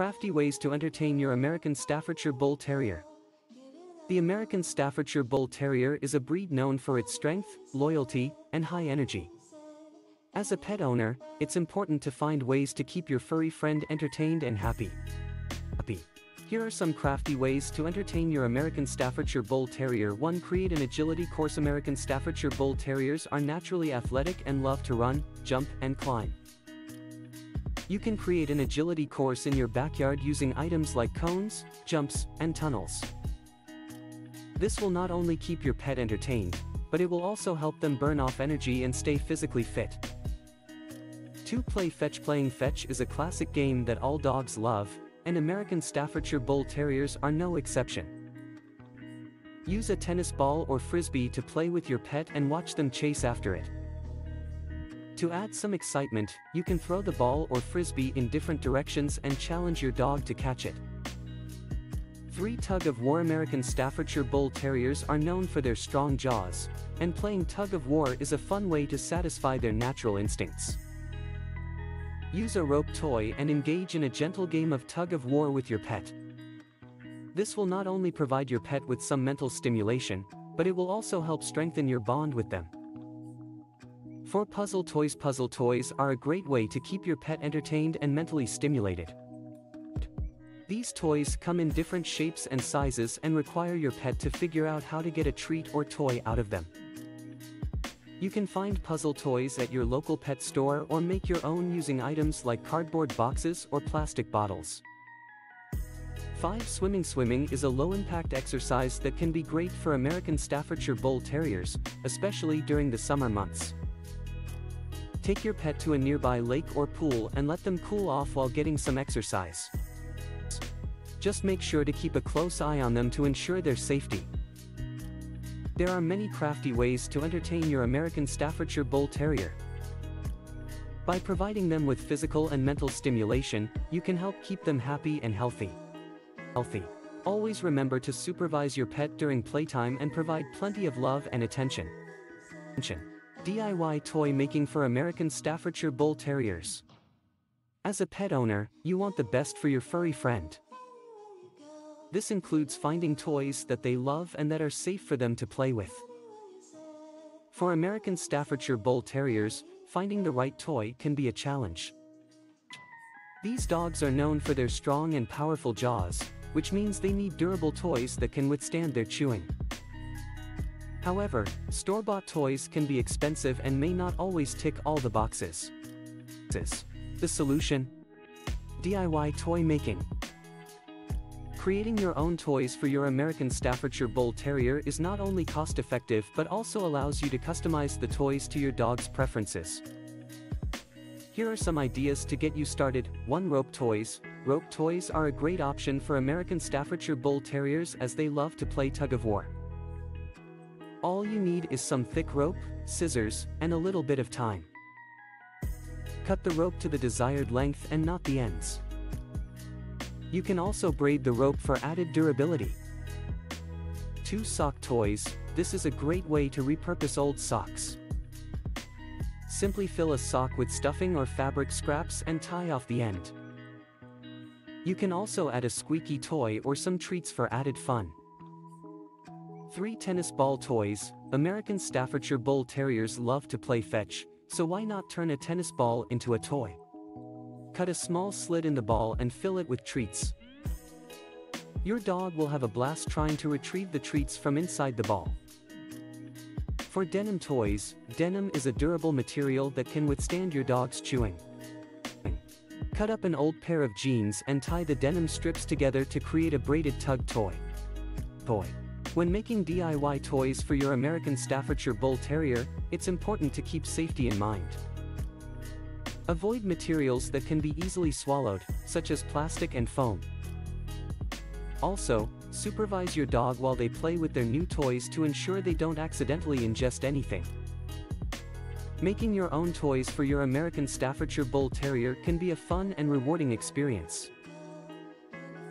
crafty ways to entertain your American Staffordshire Bull Terrier. The American Staffordshire Bull Terrier is a breed known for its strength, loyalty, and high energy. As a pet owner, it's important to find ways to keep your furry friend entertained and happy. Happy. Here are some crafty ways to entertain your American Staffordshire Bull Terrier. 1. Create an agility course American Staffordshire Bull Terriers are naturally athletic and love to run, jump, and climb. You can create an agility course in your backyard using items like cones, jumps, and tunnels. This will not only keep your pet entertained, but it will also help them burn off energy and stay physically fit. 2. Play fetch Playing fetch is a classic game that all dogs love, and American Staffordshire Bull Terriers are no exception. Use a tennis ball or frisbee to play with your pet and watch them chase after it. To add some excitement, you can throw the ball or frisbee in different directions and challenge your dog to catch it. 3 Tug of War American Staffordshire Bull Terriers are known for their strong jaws, and playing tug of war is a fun way to satisfy their natural instincts. Use a rope toy and engage in a gentle game of tug of war with your pet. This will not only provide your pet with some mental stimulation, but it will also help strengthen your bond with them. For puzzle toys Puzzle toys are a great way to keep your pet entertained and mentally stimulated. These toys come in different shapes and sizes and require your pet to figure out how to get a treat or toy out of them. You can find puzzle toys at your local pet store or make your own using items like cardboard boxes or plastic bottles. 5. Swimming Swimming is a low-impact exercise that can be great for American Staffordshire Bull Terriers, especially during the summer months. Take your pet to a nearby lake or pool and let them cool off while getting some exercise. Just make sure to keep a close eye on them to ensure their safety. There are many crafty ways to entertain your American Staffordshire Bull Terrier. By providing them with physical and mental stimulation, you can help keep them happy and healthy. Healthy. Always remember to supervise your pet during playtime and provide plenty of love and attention. Attention. DIY toy making for American Staffordshire Bull Terriers. As a pet owner, you want the best for your furry friend. This includes finding toys that they love and that are safe for them to play with. For American Staffordshire Bull Terriers, finding the right toy can be a challenge. These dogs are known for their strong and powerful jaws, which means they need durable toys that can withstand their chewing. However, store-bought toys can be expensive and may not always tick all the boxes. The solution? DIY toy making. Creating your own toys for your American Staffordshire Bull Terrier is not only cost-effective but also allows you to customize the toys to your dog's preferences. Here are some ideas to get you started. 1. Rope Toys. Rope toys are a great option for American Staffordshire Bull Terriers as they love to play tug-of-war. All you need is some thick rope, scissors, and a little bit of time. Cut the rope to the desired length and knot the ends. You can also braid the rope for added durability. 2 Sock Toys, this is a great way to repurpose old socks. Simply fill a sock with stuffing or fabric scraps and tie off the end. You can also add a squeaky toy or some treats for added fun. 3 Tennis Ball Toys, American Staffordshire Bull Terriers love to play fetch, so why not turn a tennis ball into a toy? Cut a small slit in the ball and fill it with treats. Your dog will have a blast trying to retrieve the treats from inside the ball. For denim toys, denim is a durable material that can withstand your dog's chewing. Cut up an old pair of jeans and tie the denim strips together to create a braided tug toy. Toy. When making DIY toys for your American Staffordshire Bull Terrier, it's important to keep safety in mind. Avoid materials that can be easily swallowed, such as plastic and foam. Also, supervise your dog while they play with their new toys to ensure they don't accidentally ingest anything. Making your own toys for your American Staffordshire Bull Terrier can be a fun and rewarding experience.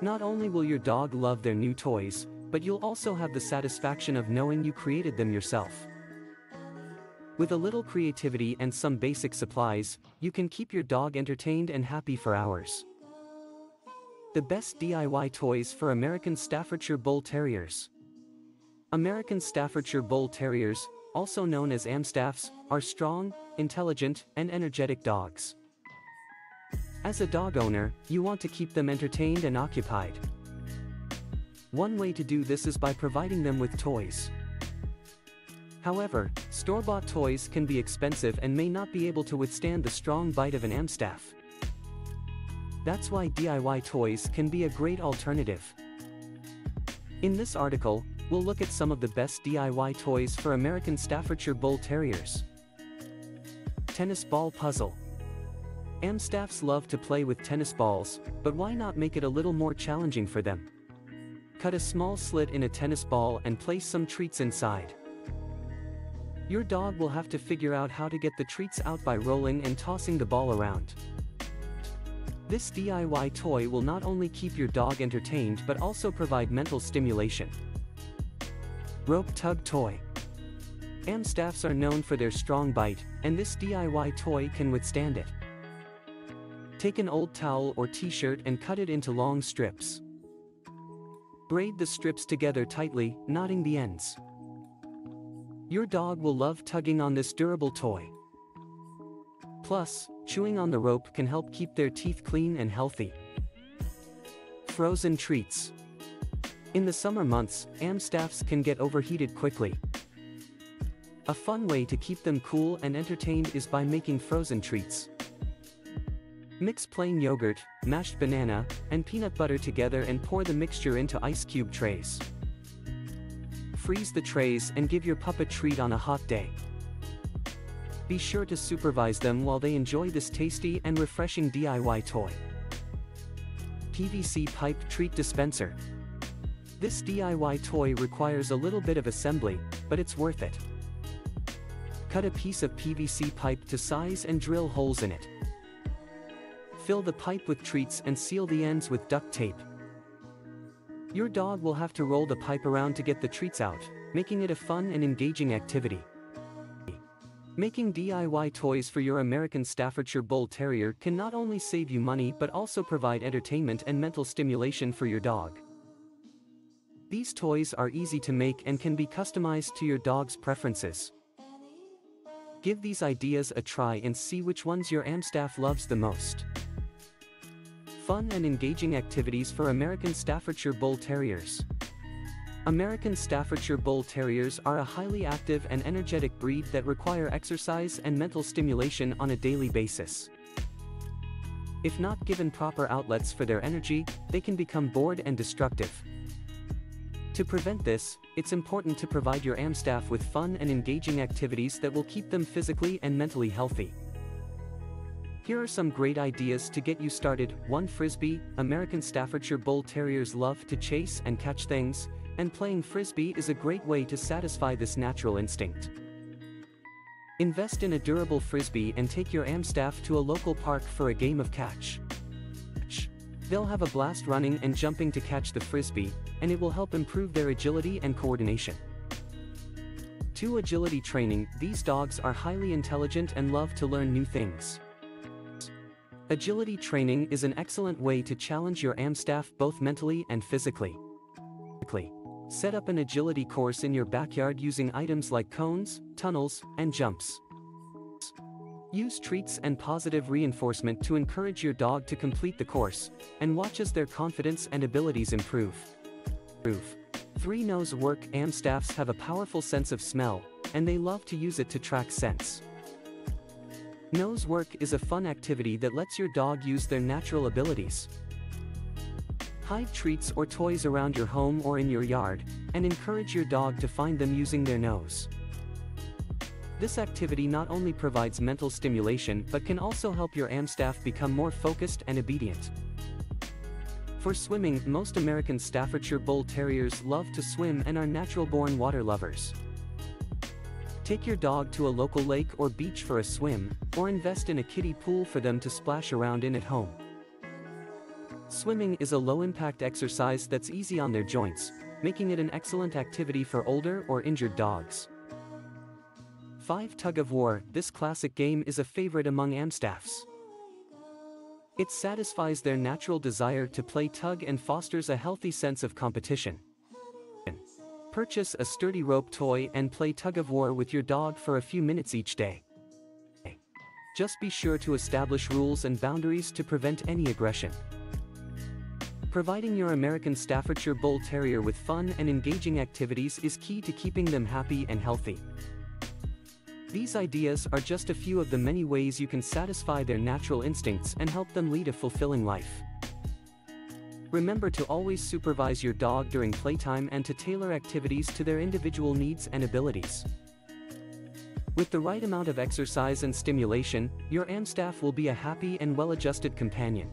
Not only will your dog love their new toys, but you'll also have the satisfaction of knowing you created them yourself. With a little creativity and some basic supplies, you can keep your dog entertained and happy for hours. The best DIY toys for American Staffordshire Bull Terriers. American Staffordshire Bull Terriers, also known as Amstaffs, are strong, intelligent, and energetic dogs. As a dog owner, you want to keep them entertained and occupied. One way to do this is by providing them with toys. However, store-bought toys can be expensive and may not be able to withstand the strong bite of an Amstaff. That's why DIY toys can be a great alternative. In this article, we'll look at some of the best DIY toys for American Staffordshire Bull Terriers. Tennis Ball Puzzle Amstaffs love to play with tennis balls, but why not make it a little more challenging for them? Cut a small slit in a tennis ball and place some treats inside. Your dog will have to figure out how to get the treats out by rolling and tossing the ball around. This DIY toy will not only keep your dog entertained but also provide mental stimulation. Rope Tug Toy Amstaffs are known for their strong bite, and this DIY toy can withstand it. Take an old towel or t-shirt and cut it into long strips. Braid the strips together tightly, knotting the ends. Your dog will love tugging on this durable toy. Plus, chewing on the rope can help keep their teeth clean and healthy. Frozen treats. In the summer months, Amstaffs can get overheated quickly. A fun way to keep them cool and entertained is by making frozen treats. Mix plain yogurt, mashed banana, and peanut butter together and pour the mixture into ice cube trays. Freeze the trays and give your pup a treat on a hot day. Be sure to supervise them while they enjoy this tasty and refreshing DIY toy. PVC Pipe Treat Dispenser This DIY toy requires a little bit of assembly, but it's worth it. Cut a piece of PVC pipe to size and drill holes in it. Fill the pipe with treats and seal the ends with duct tape. Your dog will have to roll the pipe around to get the treats out, making it a fun and engaging activity. Making DIY toys for your American Staffordshire Bull Terrier can not only save you money but also provide entertainment and mental stimulation for your dog. These toys are easy to make and can be customized to your dog's preferences. Give these ideas a try and see which ones your Amstaff loves the most fun and engaging activities for American Staffordshire Bull Terriers. American Staffordshire Bull Terriers are a highly active and energetic breed that require exercise and mental stimulation on a daily basis. If not given proper outlets for their energy, they can become bored and destructive. To prevent this, it's important to provide your Amstaff with fun and engaging activities that will keep them physically and mentally healthy. Here are some great ideas to get you started. 1. Frisbee, American Staffordshire Bull Terriers love to chase and catch things, and playing frisbee is a great way to satisfy this natural instinct. Invest in a durable frisbee and take your Amstaff to a local park for a game of catch. They'll have a blast running and jumping to catch the frisbee, and it will help improve their agility and coordination. 2. Agility training, these dogs are highly intelligent and love to learn new things. Agility training is an excellent way to challenge your Amstaff both mentally and physically. Set up an agility course in your backyard using items like cones, tunnels, and jumps. Use treats and positive reinforcement to encourage your dog to complete the course, and watch as their confidence and abilities improve. 3 Nose work Amstaffs have a powerful sense of smell, and they love to use it to track scents. Nose work is a fun activity that lets your dog use their natural abilities. Hide treats or toys around your home or in your yard, and encourage your dog to find them using their nose. This activity not only provides mental stimulation but can also help your Amstaff become more focused and obedient. For swimming, most American Staffordshire Bull Terriers love to swim and are natural-born water lovers. Take your dog to a local lake or beach for a swim, or invest in a kiddie pool for them to splash around in at home. Swimming is a low-impact exercise that's easy on their joints, making it an excellent activity for older or injured dogs. 5 Tug of War This classic game is a favorite among Amstaffs. It satisfies their natural desire to play tug and fosters a healthy sense of competition. Purchase a sturdy rope toy and play tug of war with your dog for a few minutes each day. Just be sure to establish rules and boundaries to prevent any aggression. Providing your American Staffordshire Bull Terrier with fun and engaging activities is key to keeping them happy and healthy. These ideas are just a few of the many ways you can satisfy their natural instincts and help them lead a fulfilling life. Remember to always supervise your dog during playtime and to tailor activities to their individual needs and abilities. With the right amount of exercise and stimulation, your Amstaff will be a happy and well-adjusted companion.